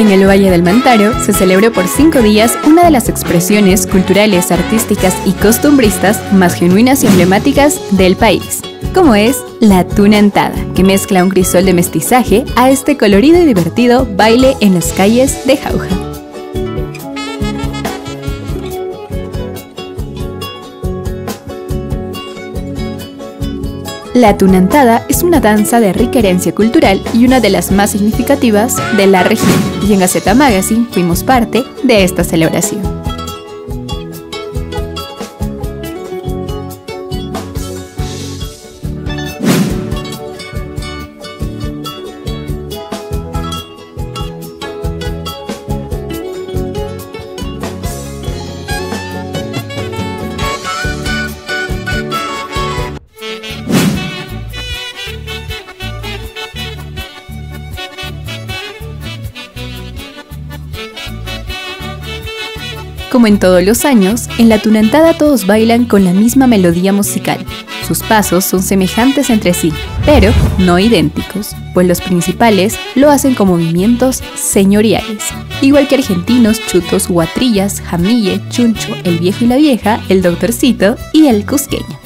En el Valle del Mantaro se celebró por cinco días una de las expresiones culturales, artísticas y costumbristas más genuinas y emblemáticas del país, como es la tunantada, que mezcla un crisol de mestizaje a este colorido y divertido baile en las calles de Jauja. La tunantada es una danza de rica herencia cultural y una de las más significativas de la región, y en Gaceta Magazine fuimos parte de esta celebración. Como en todos los años, en la tunantada todos bailan con la misma melodía musical. Sus pasos son semejantes entre sí, pero no idénticos, pues los principales lo hacen con movimientos señoriales, igual que argentinos, chutos, guatrillas, jamille, chuncho, el viejo y la vieja, el doctorcito y el cusqueño.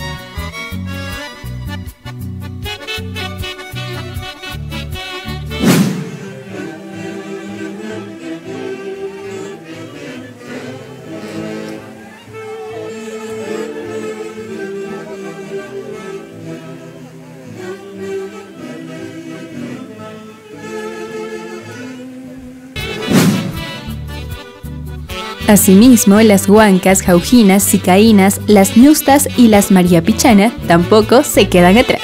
Asimismo, las huancas, jaujinas, cicaínas, las ñustas y las maría pichana tampoco se quedan atrás.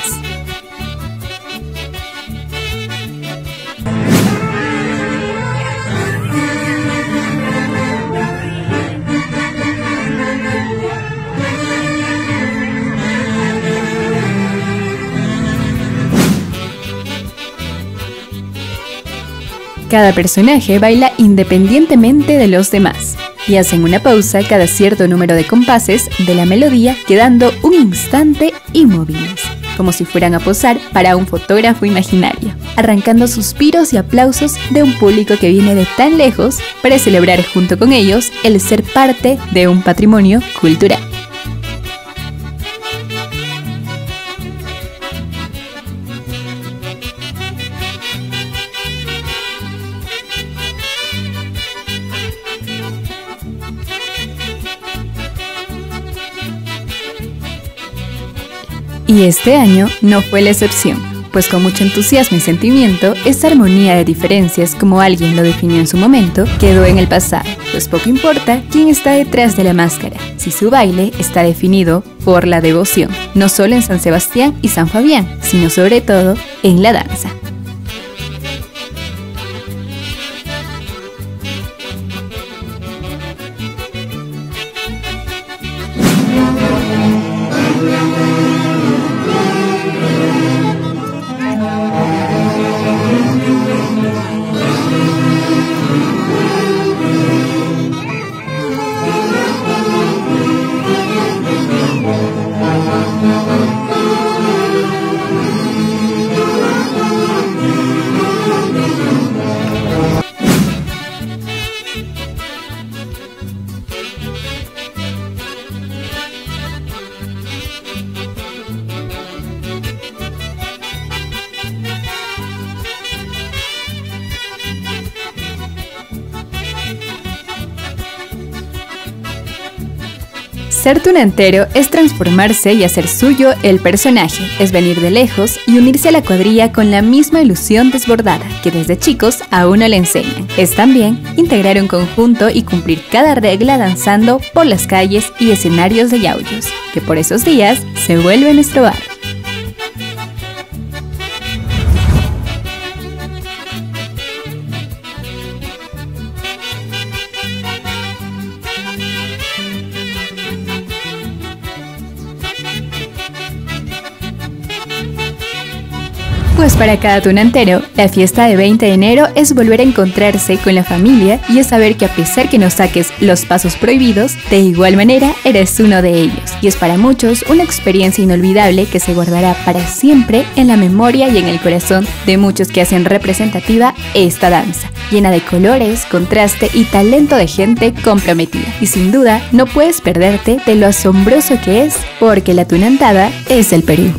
Cada personaje baila independientemente de los demás y hacen una pausa cada cierto número de compases de la melodía quedando un instante inmóviles, como si fueran a posar para un fotógrafo imaginario, arrancando suspiros y aplausos de un público que viene de tan lejos para celebrar junto con ellos el ser parte de un patrimonio cultural. Y este año no fue la excepción, pues con mucho entusiasmo y sentimiento, esta armonía de diferencias, como alguien lo definió en su momento, quedó en el pasado, pues poco importa quién está detrás de la máscara, si su baile está definido por la devoción, no solo en San Sebastián y San Fabián, sino sobre todo en la danza. Ser tunantero es transformarse y hacer suyo el personaje, es venir de lejos y unirse a la cuadrilla con la misma ilusión desbordada que desde chicos a uno le enseñan. Es también integrar un conjunto y cumplir cada regla danzando por las calles y escenarios de yauyos, que por esos días se vuelve nuestro bar. Pues para cada tunantero, la fiesta de 20 de enero es volver a encontrarse con la familia y es saber que a pesar que no saques los pasos prohibidos, de igual manera eres uno de ellos. Y es para muchos una experiencia inolvidable que se guardará para siempre en la memoria y en el corazón de muchos que hacen representativa esta danza, llena de colores, contraste y talento de gente comprometida. Y sin duda, no puedes perderte de lo asombroso que es, porque la tunantada es el Perú.